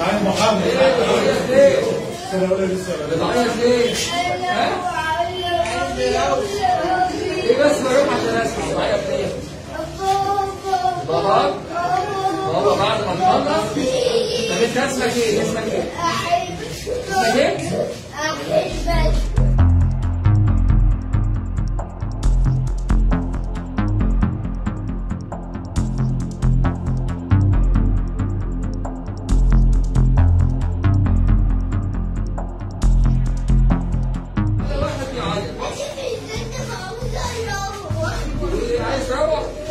عن محمد؟ بابا بابا بعد ما تخلص طب انت اسمك إيه؟ اسمك إيه؟ trouble.